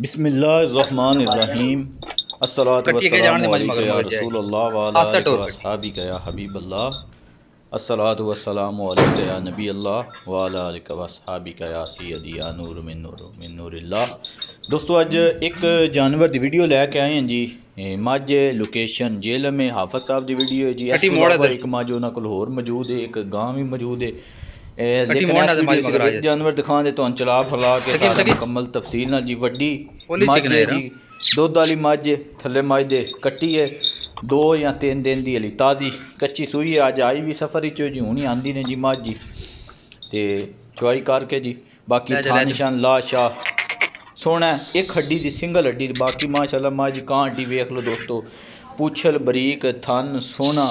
बिसमीम असलातम नूर दोस्तों अज एक जानवर की वीडियो लैके आए हैं जी। माझे लोकेशन जेल में हाफज साहब की वीडियो है जी। एक माज उन्होंने को मौजूद है एक गां भी मौजूद है। ਜਾਨਵਰ ਦਿਖਾਉਣ ਦੇ ਤੁਹਾਨੂੰ ਚਲਾ ਫਲਾ ਕੇ ਸਾਰਾ। ਮੁਕੰਮਲ ਤਫਸੀਲ ਨਾਲ ਜੀ ਵੱਡੀ ਮੱਝ? ਜੀ ਦੁੱਧ ਵਾਲੀ ਮੱਝ ਥੱਲੇ ਮੱਝ ਦੇ ਕੱਟੀ ਹੈ ਦੋ ਜਾਂ ਤਿੰਨ ਦਿਨ ਦੀ ਹਲੀ ਤਾਜ਼ੀ ਕੱਚੀ ਸੂਈ ਅੱਜ ਆਈ ਵੀ ਸਫਰ ਵਿੱਚੋਂ ਜੀ ਹੁਣੀ ਆਂਦੀ ਨੇ ਜੀ ਮੱਝ ਜੀ ਤੇ ਚੁਆਈ ਕਰਕੇ ਜੀ ਬਾਕੀ ਥਾਂ। ਨਿਸ਼ਾਨ ਲਾਸ਼ਾ ਸੋਹਣਾ। ਇੱਕ ਹੱਡੀ ਦੀ ਸਿੰਗਲ ਹੱਡੀ ਦੀ ਬਾਕੀ ਮਾਸ਼ਾਅੱਲਾ ਮੱਝ ਕਾਂ ਹੱਡੀ ਵੇਖ ਲਓ ਦੋਸਤੋ ਪੁੱਛਲ ਬਰੀਕ ਥਨ ਸੋਹਣਾ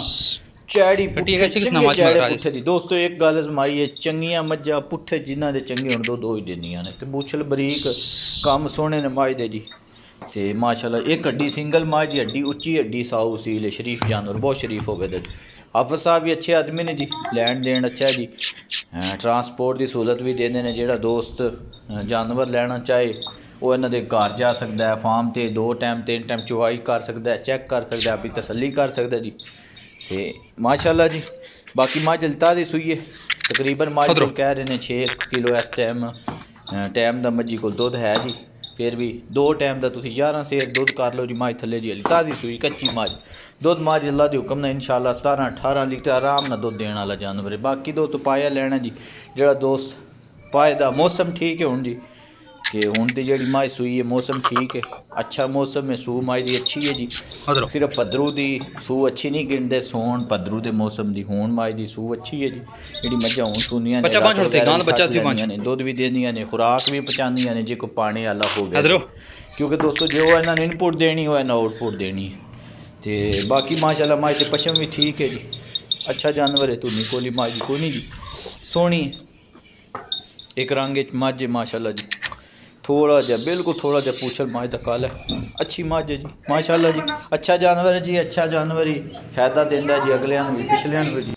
ਚੈੜੀ ਕੱਟੀ ਪੁੱਠੇ ਹੈ, ਛਿਕਸ ਚੰਗੇ ਨਮਾਜ਼ ਚੈੜੇ ਮਗਰ ਆਏ ਪੁੱਠੇ ਦੀ ਦੋਸਤੋ ਇੱਕ ਗੱਲ ਜ਼ਮਾਈ ਹੈ ਚੰਗੀਆਂ ਮੱਝਾਂ ਪੁੱਠੇ ਜਿਨ੍ਹਾਂ ਦੇ ਚੰਗੇ ਹੁਣ ਦੋ ਦੋ ਹੀ ਦਿੰਦੀਆਂ ਨੇ ਤੇ ਪੁੱਛਲ ਬਰੀਕ ਕੰਮ ਸੋਹਣੇ ਨੇ ਮੱਝ ਦੇ ਜੀ ਤੇ ਮਾਸ਼ਾਅੱਲਾ ਇੱਕ ਹੱਡੀ ਸਿੰਗਲ ਮੱਝ ਦੀ ਹੱਡੀ ਉੱਚੀ ਹੱਡੀ ਸਾਊ ਸੀਲ ਹੈ, ਸ਼ਰੀਫ ਜਾਨਵਰ ਬਹੁਤ ਸ਼ਰੀਫ ਹੋ ਗਏ ਦੇ ਹਾਫਿਜ਼ ਸਾਹਿਬ ਵੀ ਅੱਛੇ ਆਦਮੀ ਨੇ ਜੀ ਲੈਣ ਦੇਣ ਅੱਛਾ ਹੈ ਜੀ ਅਹ ਟਰਾਂਸਪੋਰਟ ਦੀ ਸਹੂਲਤ ਵੀ ਦਿੰਦੇ ਨੇ ਜਿਹੜਾ ਦੋਸਤ ਅਹ ਜਾਨਵਰ ਲੈਣਾ ਚਾਹੇ ਉਹ ਇਹਨਾਂ ਦੇ ਘਰ ਜਾ ਸਕਦਾ ਹੈ ਫਾਰਮ ਤੇ ਦੋ ਟਾਈਮ ਤਿੰਨ ਟਾਈਮ ਚੁਆਈ ਕਰ ਸਕਦਾ ਹੈ ਚੈੱਕ ਕਰ ਸਕਦਾ ਹੈ ਆਪਣੀ ਤਸੱਲੀ ਕਰ ਸਕਦਾ ਹੈ ਜੀ ते माशाल्लाह जी बाकी माँ जलता दी है तकरीबन माँ कोल कह रहे हैं छे किलो इस टाइम टाइम का मर्ज़ी को दुद्ध है जी। फिर भी दो टाइम का तुम 11 सेर दुद्ध कर लो जी माँ थले जी अलता दी सूई कच्ची माज दुद्ध माँ जिला दे हुक्म ने शाला सतारा अठारह लीटर आराम ना दुद्ध देने वाला जानवर है बाकी दो तो पाया लेना जी जरा दोस्त पाए दा मौसम ठीक है हूँ जी। ਕਿ ਹੁਣ ਦੀ ਜਿਹੜੀ ਮੱਝ ਸੂਈ ਹੈ ਮੌਸਮ ਠੀਕ ਹੈ। ਅੱਛਾ ਮੌਸਮ ਹੈ ਸੂ ਮੱਝ ਦੀ ਅੱਛੀ ਹੈ ਜੀ। ਸਿਰਫ ਪਦਰੂ ਦੀ ਸੂ ਅੱਛੀ ਨਹੀਂ ਗਿਣਦੇ ਸੋਣ ਪਦਰੂ ਦੇ ਮੌਸਮ ਦੀ ਹੋਣ ਮਾਈ ਦੀ ਸੂ ਅੱਛੀ ਹੈ ਜੀ। ਜਿਹੜੀ ਮੱਝਾਂ ਹੁਣ ਸੁਣੀਆਂ ਬੱਚਾ ਬਾਂਝ ਛੋੜਤੇ, ਗਾਂ ਬੱਚਾ ਉੱਥੇ ਬਾਂਝ। ਨੇ ਦੁੱਧ ਵੀ ਦੇਣੀਆਂ ਨੇ ਖੁਰਾਕ ਵੀ ਪਹੁੰਚਾਉਂਦੀਆਂ ਨੇ ਜੇ ਕੋਈ ਪਾਣੀ ਵਾਲਾ ਹੋਵੇ। ਇਧਰੋਂ ਕਿਉਂਕਿ ਦੋਸਤੋ ਜੋ ਇਹਨਾਂ ਨੇ ਇਨਪੁਟ ਦੇਣੀ ਹੋਏ ਨਾ ਆਊਟਪੁੱਟ ਦੇਣੀ। ਹੈ ਤੇ ਬਾਕੀ ਮਾਸ਼ਾਅੱਲਾ ਮਾਈ ਤੇ ਪਸ਼ਮ ਵੀ ਠੀਕ ਹੈ ਜੀ। ਅੱਛਾ ਜਾਨਵਰ ਹੈ ਤੁਨੀ ਕੋਲੀ ਮਾਈ ਦੀ ਕੋਈ ਨਹੀਂ ਜੀ। ਸੋਹਣੀ ਹੈ। ਇੱਕ ਰੰਗ ਵਿੱਚ ਮੱਝ ਹੈ ਮਾਸ਼ਾਅੱਲਾ ਜੀ। थोड़ा जा बिल्कुल थोड़ा जा पूछल माज दकाल है। अच्छी माज है जी। माशाल्लाह जी। अच्छा जानवर है जी अच्छा जानवर ही। फ़ायदा देता जी अगलिया भी पिछलिया भी जी।